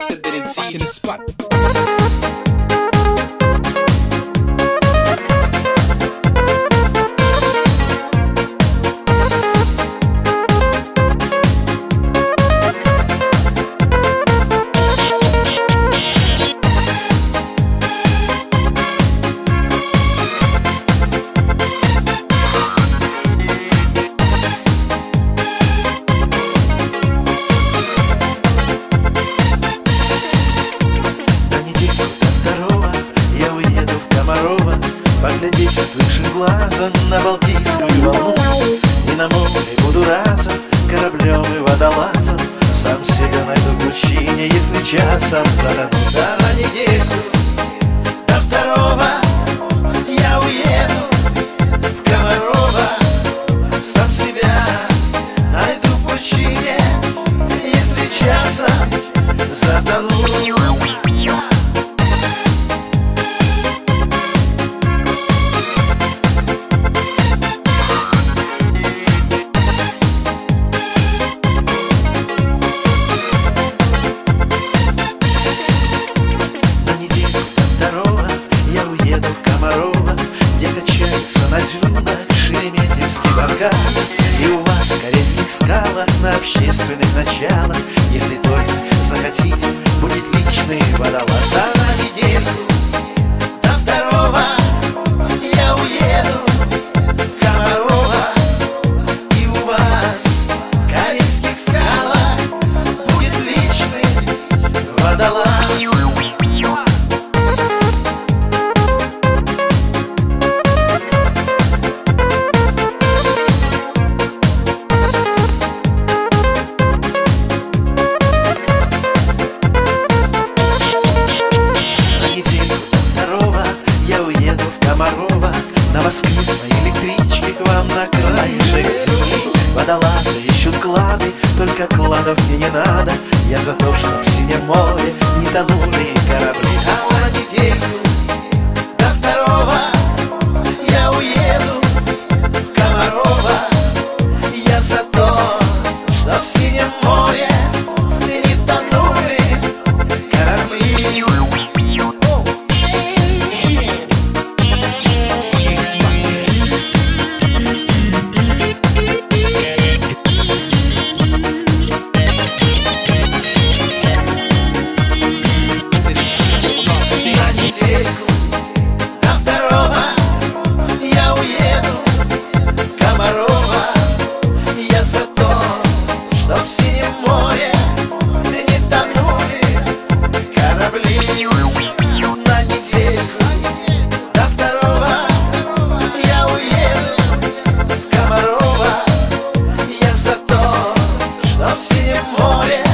in the spot. На Балтийскую волну И на море буду разом кораблем и водолазом. Сам себя найду в пучине, если часом затону Да на неделю до второго скалах на общественных началах. Если только захотите, будет личный водолаз ищут клады, только кладов мне не надо. Я за то, чтоб в синем море не тонули корабли. А неделю amores